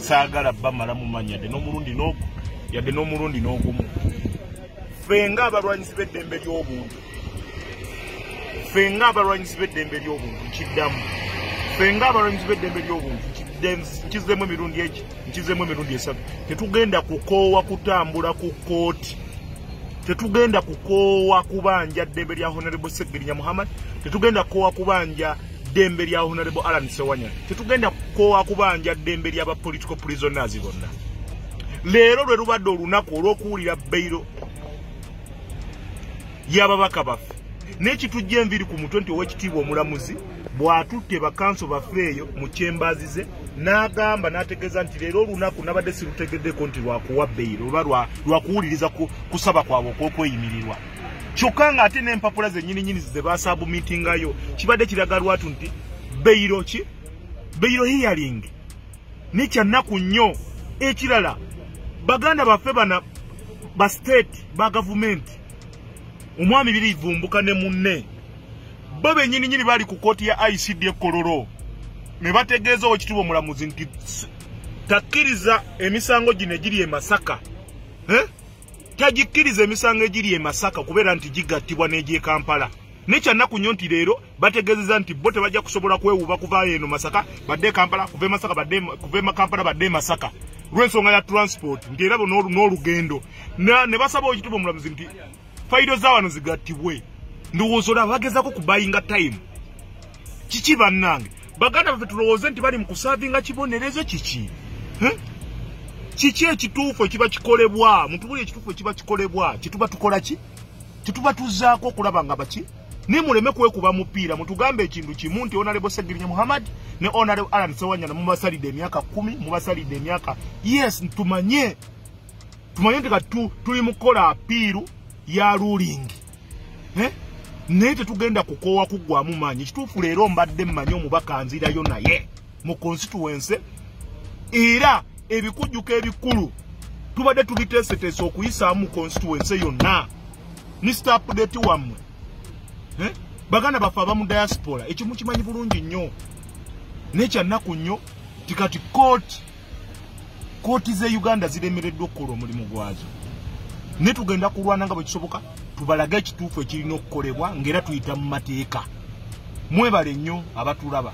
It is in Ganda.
saagala bamala mu maanyi yadde n'omulundi n'ogu yadde n'omulundi n'ogumu. Ffe nga abalwanyisi b'eddembe ly'obuntu. Ffe nga abalwanyisi b'eddembe ly'obuntu nkiddamu ffe nga abalwanyisi b'eddembe ly'obuntu nkizemu emirundi eki nkizemu emirundi esatu. Tetugenda kukoowa kutambula ku kooti tetugenda kukoowa kubanja ddembe lya honorable segirinya muhammad. Tetugenda kukoowa kubanja ddembe lya honorable alan sewanya. Tetugenda kukoowa kubanja ddembe lyaba political prisoners bonna. Leero lwe lubadde olunaku olw'okuwulira bbeiro y'ababaka baffe n'ekitujja enviri ku mutwe nti ow'ekitiibwa omulamuzi bw'atutte bakanso baffe eyo mu kyembaazi ze n'agamba n'ategeeza nti leero olunaku nabadde sirutegeddeko nti lwakuwa bbeiro oba lwakuwuliriza kusaba kwabwe okw'okweyimirirwa kyokka ng'ate n'empapula zennyininyini ze baasabumitingayo kibadde kiraga lwatu nti bbeiro ki? Bbeiro hearing. Nekyannaku nnyo. Ekirala baganda baffe bana ba state ba gavumenti omwami birivumbuka ne munne. Bo bennyininyini baali ku kooti ya icd ekololo ne bategeeza owekitiibwa omulamuzi nti takkiriza emisango gino egiri e masaka. Eh? Tagikkiriza emisango egiri e masaka okubeera nti gigattibwa n'egy'e kampala. Nekyannaku nnyo nti leero bategeezeza nti bo tebajja kusobola kwewuuba kuvaayo eno masaka badde e kampala kuva emasaka kuva e kampala badde e masaka. Lw'ensonga ya transport nti era n'olugendo. Ne basaba owekitiibwa omulamuzi nti fayido zawano zigattibwe. Ndowooza olaba bagezako kubayinga time. Kiki bannange? Baganda baffe tulowooze nti bali mu kusaavinga kibonerezo kiki kiki ekituufu ekiba kikolebwa? Mutubuli ekituufu ekiba kikolebwa. Kituba tukola ki? Kituba tuzaako okulaba nga baki? Naye muleme kwekuba mupiira. Mutugambe ekintu kimu nti onalebo segirinya muhammad ne onalebo alan sewanyana mubasalidde emyaka kumi mubasalidde emyaka. Yes tumanye. Tumanye nti kati tuli mu kukola apiiru ya ruling. Eh? naye tetugenda kukoowa kuggwamu maanyi. Ekituufu leero mbadde mmanyi omubaka nzirayo naye mu constituency. Era ebikujjuko ebikulu tubadde tubiteeseteese okuyisaamu mu constituency yonna. Ni stapdate wammwe baganda baffe abamu diaspora ekyo mukimanyi bulungi nnyo. Nekyannaku nnyo tikati kooti kooti ze uganda ziremereddwa okukola omulimu gwazo. Ne tugenda kulwana nga bwe kisoboka tubalaga ekituufu ekirina okukolebwa ng'era tuyita mu mateeka. Mwebale nnyo abatulaba